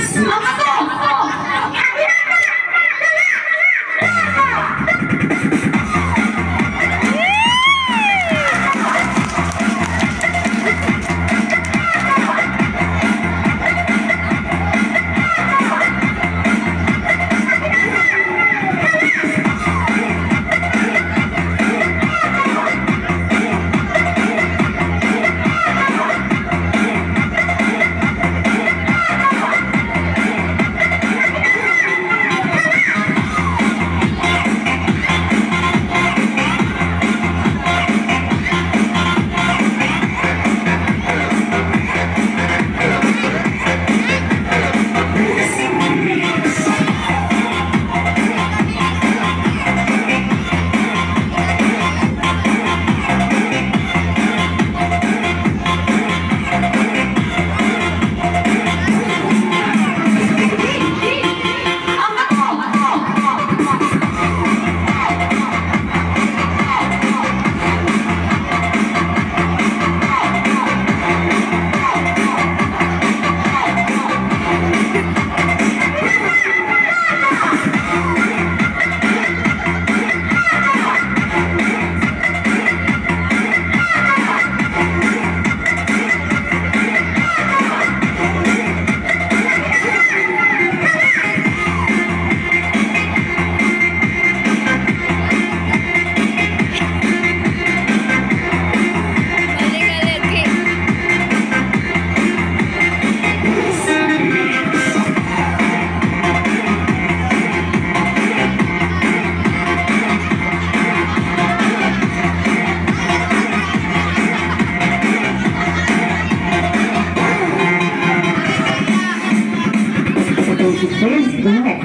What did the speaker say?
什么味 fez do Rex.